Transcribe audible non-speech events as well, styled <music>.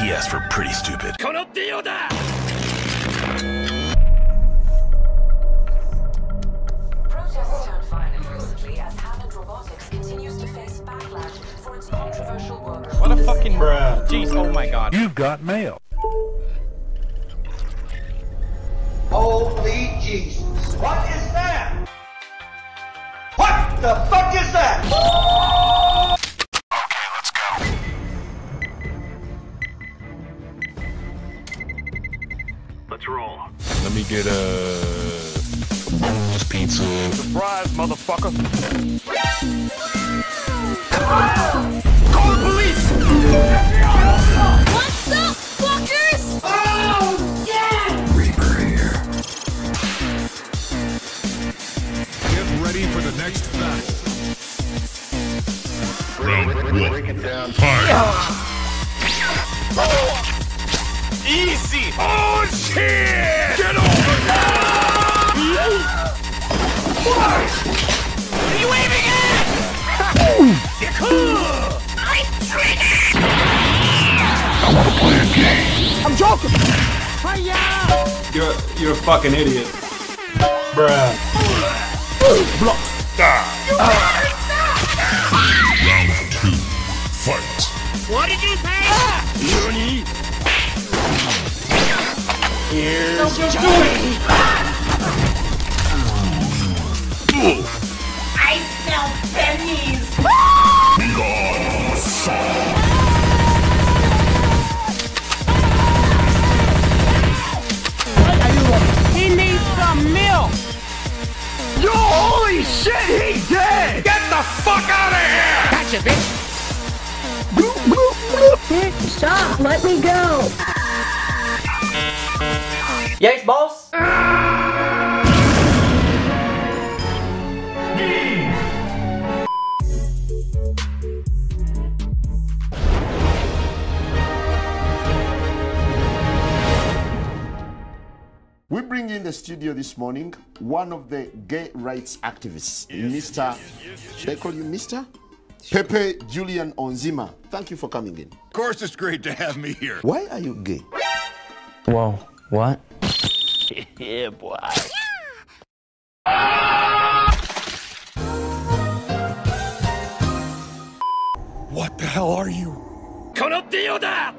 PS for pretty stupid. Protests turned violent recently as Hammond Robotics continues to face backlash for its controversial work. What a fucking Jeez, oh my god. You've got mail. Holy Jesus. What is that? What the fuck is that? Let's roll. Let me get a boneless pizza. Surprise, motherfucker. What's up, fuckers? Reaper here. Get ready for the next battle. Round one. Fight. Easy. Oh shit! Get over here! What are you waving at? I'm triggered! <laughs> I want to play a game. I'm joking! Hiya! You're you're a fucking idiot. Bruh. Round two. Fight. What did you say? I smell pennies. He needs some milk. Yo, holy shit, he dead! Get the fuck out of here! Gotcha, bitch. Stop! Let me go! Yes, boss? We bring in the studio this morning one of the gay rights activists, Mr. They call you Mr. Pepe Julian Onziema. Thank you for coming in. Of course, it's great to have me here. Why are you gay? Whoa, what? <laughs> What the hell are you? Kono Dio da!